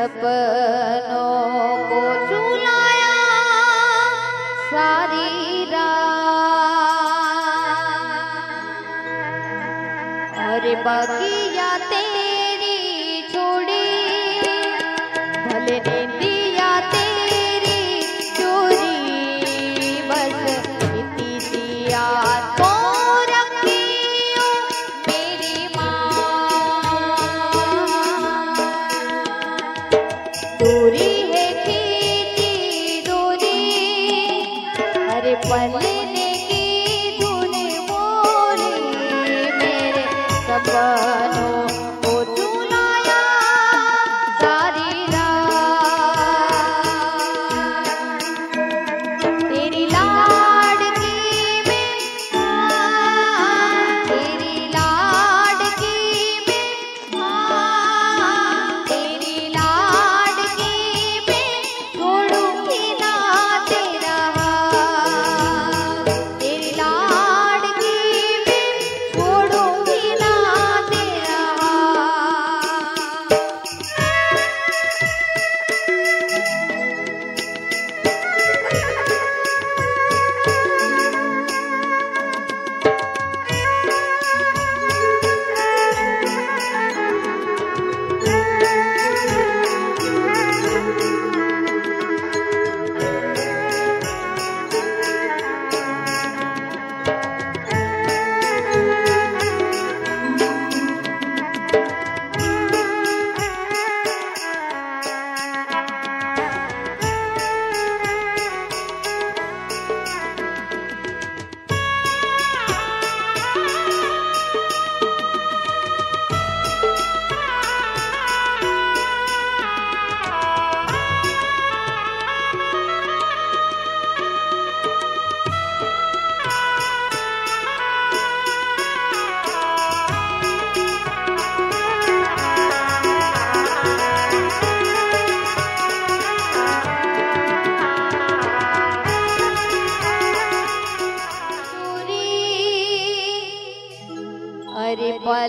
सपनों को झूलाया सारी रात। और बाकी अपना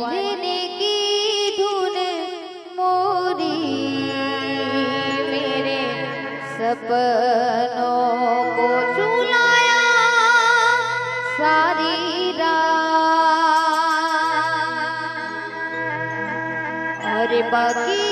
बंधने की धुन मोरी मेरे सपनों को झूलाया सारी रात। और बाकी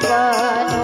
God.